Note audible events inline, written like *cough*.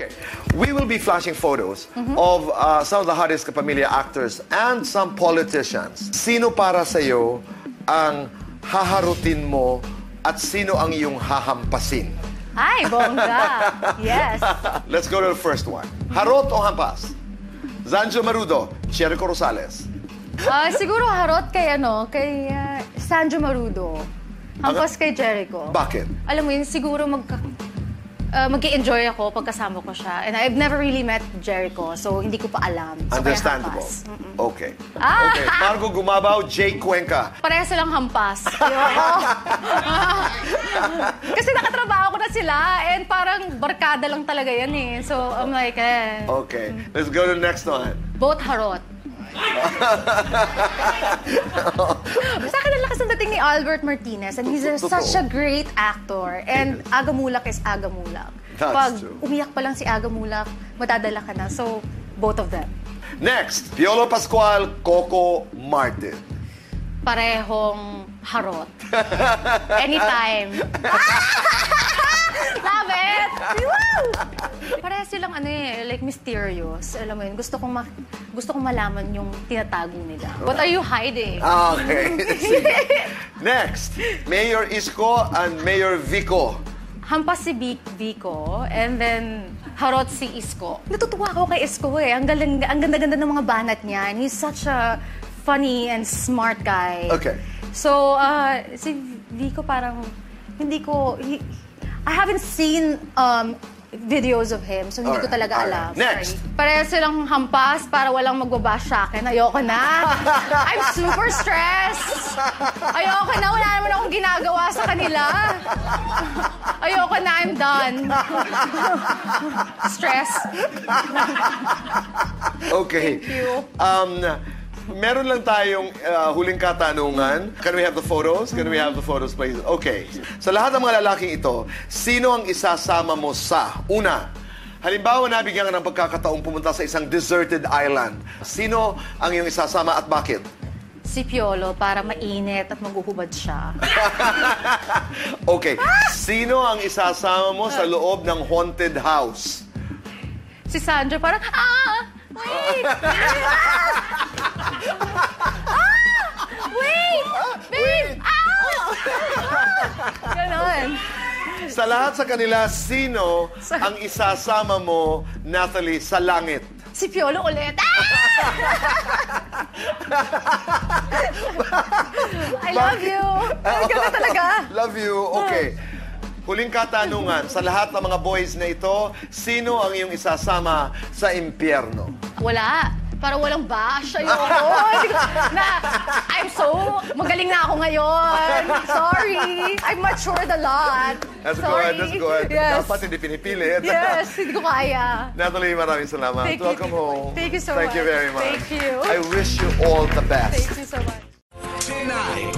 Okay. We will be flashing photos of uh, some of the hottest kapamilya actors and some politicians. Sino para sa iyo ang haharutin mo at sino ang iyong hahampasin? Ay, bongga. *laughs* yes. Let's go to the first one. Harot o hampas? Zanjo Marudo, Jericho Rosales. Ah, siguro harot kay ano, kay ah, Sandro Marudo. Hampas kay Jericho. Bakit? Alam mo yun, siguro mag uh, mag-enjoy ako pagkasama ko siya. And I've never really met Jericho, so hindi ko pa alam. So, kaya Understandable. hampas. Mm-mm. Okay. Ah! Okay. Margo Gumabaw, Jay Cuenca. Pareha silang hampas. *laughs* Kasi nakatrabaho ko na sila and parang barkada lang talaga yan eh. So I'm like, eh. Okay. Let's go to the next one. Both harot. *laughs* Sa akin ang lakas ng dating ni Albert Martinez and he's a, such a great actor and Agamulak is Agamulak. That's Pag true. umiyak pa lang si Agamulak, madadala ka na. So, both of them. Next, Piolo Pascual, Coco Martin. Parehong harot. *laughs* Anytime. *laughs* Love it! Woo! Silang ano eh, like mysterious. Alam mo yun, gusto kong, ma- gusto kong malaman yung tinatago nila. What are you hiding? Okay. *laughs* Sige. Next, Mayor Isko and Mayor Vico. Hampas si Vic, Vico, and then harot si Isko. Natutuwa ako kay Isko eh. Ang, galing, ang ganda-ganda ng mga banat niya. And he's such a funny and smart guy. Okay. So, uh, si Vico parang hindi ko... he- I haven't seen um, videos of him, so hindi ko Alright, talaga alam. alright. Next. Sorry. Pareha silang hampas para walang magbabash sa akin. Ayoko na. *laughs* I'm super stressed. Ayoko na. Wala naman akong ginagawa sa kanila. Ayoko na. I'm done. *laughs* Stress. Okay. Thank you. Um, meron lang tayong uh, huling katanungan. Can we have the photos? Can we have the photos, please? Okay. Sa lahat ng mga lalaking ito, sino ang isasama mo sa? Una, halimbawa nabigyan ka ng pagkakataong pumunta sa isang deserted island. Sino ang iyong isasama at bakit? Si Piolo para mainit at maghuhubad siya. *laughs* Okay. Sino ang isasama mo sa loob ng haunted house? Si Sandra parang, ah! Wait! Ah! Wait! Babe! Ah! Ganon. Sa lahat sa kanila, sino ang isasama mo, Natalie, sa langit? Si Piolo ulit. Ah! *laughs* I love you. Ay, ganda talaga. *laughs* Love you. Okay. Huling katanungan, sa lahat ng mga boys na ito, sino ang iyong isasama sa impyerno? Wala. Para walang bash. Ayoko. *laughs* Na, I'm so, magaling na ako ngayon. Sorry. I've matured a lot. That's Sorry. good, that's good. Yes. Dapat hindi pinipilit. Yes, hindi ko kaya. Natalie, maraming salamat. Thank you. Welcome home. Thank you so Thank you much. very much. Thank you. I wish you all the best. Thank you so much. Tonight